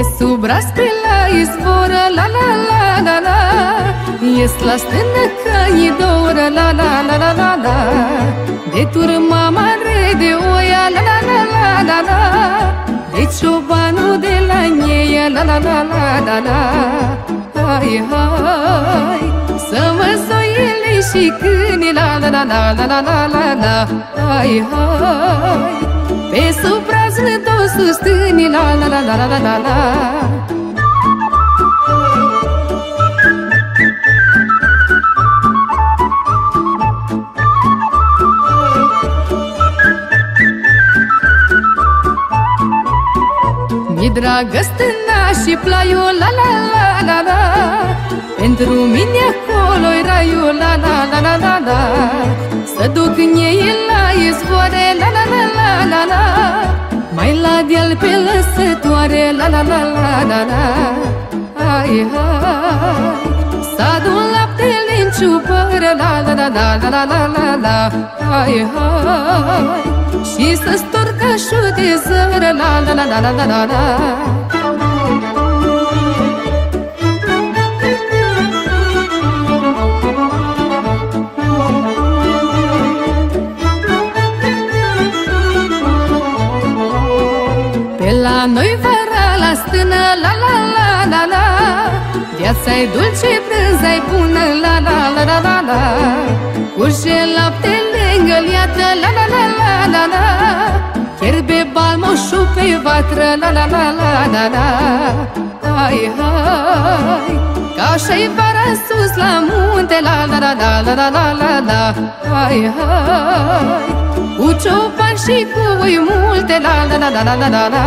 E sub braț pe la izvoră, la la la la la Ies la stână ca e doră, la la la la la De turma mare de oia, la la la la la De ciobanul de la neie, la la la la la la Hai, hai, să mă zoile și câine, la la la la la la la la Hai, hai, pe supra două stâni La la la la la la la la Mi dragă stâna și plaiul la la la la la Pentru mine acolo-i raiul la la la la la la Să duc în ei la izvoare la la la la la la Mai la deal pe lăsătoare la la la la la la Hai, hai Să adun laptele în ciupără la la la la la la la la la Hai, hai Și să storc așa de zără la la la la la la la la noi vara la stână la la la la la Viața-i dulce, brânza-i bună la la la la la la Curge lapte lângă liată la la la la la la Fierbe balmoșul pe vatră la la la la la la Hai, hai Ca așa-i vara sus la munte la la la la la la la la la Hai, hai Cu cioban și cui multe la la la la la la la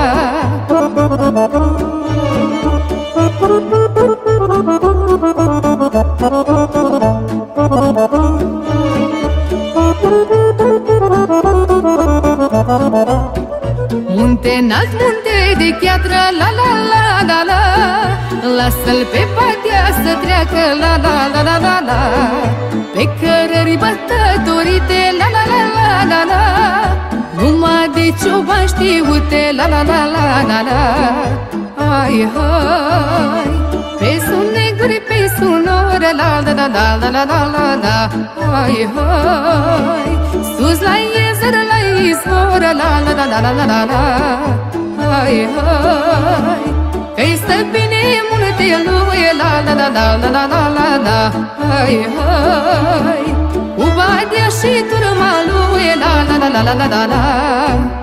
Munte înalt, munte de chiatră, la la la la la Lasă-l pe patia să treacă, la la la la la la Pe cărări bătătorite, la la la la la la numai de cioban știute, la la la la la la Hai, hai Pe sun negri, pe sunore, la la la la la la la la la Hai, hai Sus la iezăr, la izvor, la la la la la la la la Hai, hai Că-i stă bine multe lui, la la la la la la la la la Hai, hai Cu badia și turma lui, la la la la la la la la